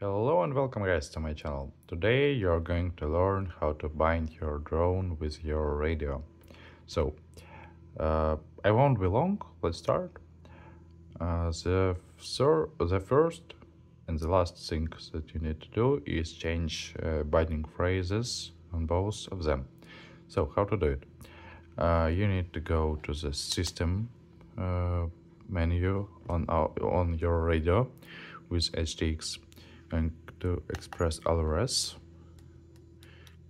Hello and welcome guys to my channel. Today you're going to learn how to bind your drone with your radio. So, uh, I won't be long, let's start. Uh, the, the first and the last thing that you need to do is change uh, binding phrases on both of them. So, how to do it? Uh, you need to go to the system uh, menu on, our, on your radio with EdgeTX going to express LRS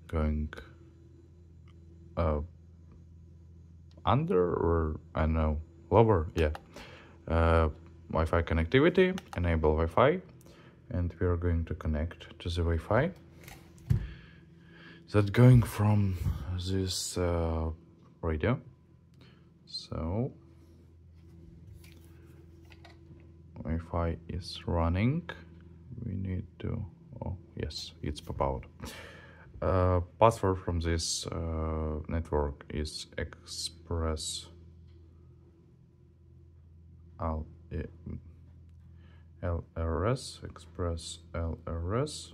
going uh, under or I don't know lower yeah. Uh, Wi-Fi connectivity enable Wi-Fi. And we are going to connect to the Wi-Fi. That going from this uh, radio? So Wi-Fi is running we need to oh yes it's pop out uh, password from this uh, network is express L LRS express LRS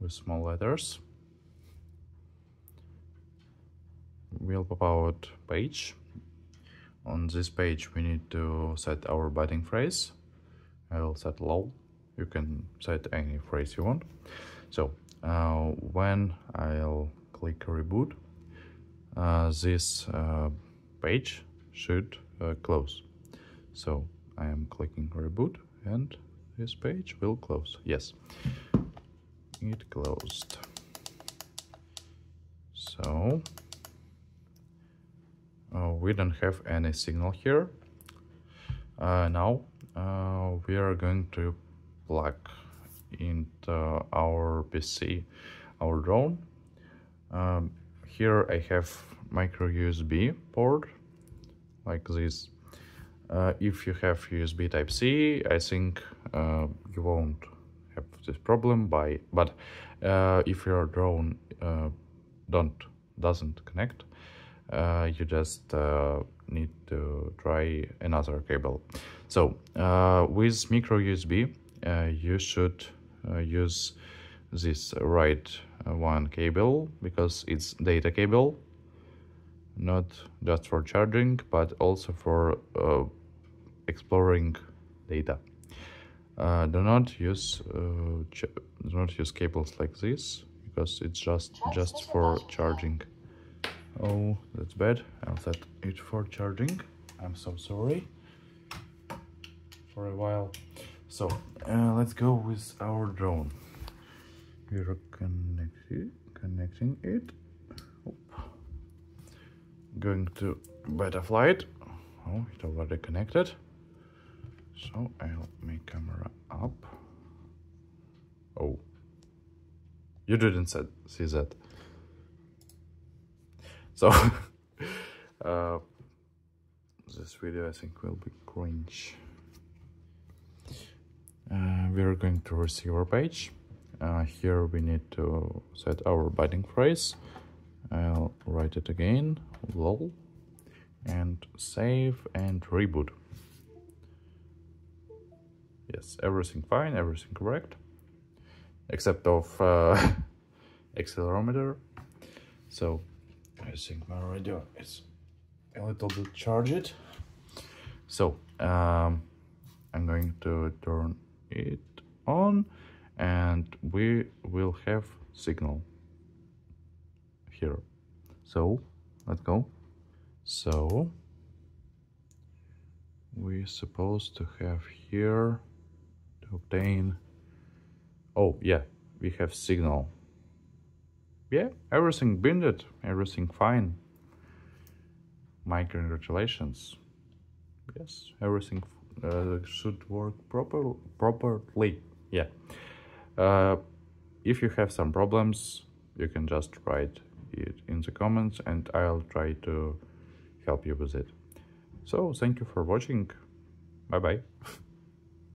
with small letters. We'll pop out page. On this page we need to set our binding phrase. I will set low you can set any phrase you want. So uh, when I'll click reboot uh, this uh, page should uh, close. So I am clicking reboot and this page will close. Yes. It closed. So uh, we don't have any signal here. Uh, now we are going to plug into our PC, our drone. Um, here I have micro USB port like this. Uh, if you have USB type C, I think uh, you won't have this problem by but uh, if your drone uh, don't doesn't connect uh, you just uh, need to try another cable so with micro USB uh, you should uh, use this right uh, one cable because it's data cable not just for charging but also for exploring data. Uh, do not use uh, do not use cables like this because it's just just for charging. Oh that's bad. I'll set it for charging. I'm so sorry. For a while so uh, let's go with our drone. We're connected connecting it. Going to Betaflight oh it already connected. So i'll make camera up. Oh. You didn't see that. So uh, this video i think will be cringe uh, we're going to receiver page. Uh, here we need to set our binding phrase. I'll write it again. Lol. And save and reboot. Yes everything fine everything correct. Except of uh, accelerometer. So I think my radio is a little bit charged. So um, I'm going to turn it on and we will have signal here. So let's go. So we're supposed to have here to obtain oh yeah we have signal. Yeah everything binded everything fine. My congratulations. Yes everything uh, should work proper properly yeah. Uh, if you have some problems you can just write it in the comments and I'll try to help you with it. So thank you for watching. Bye bye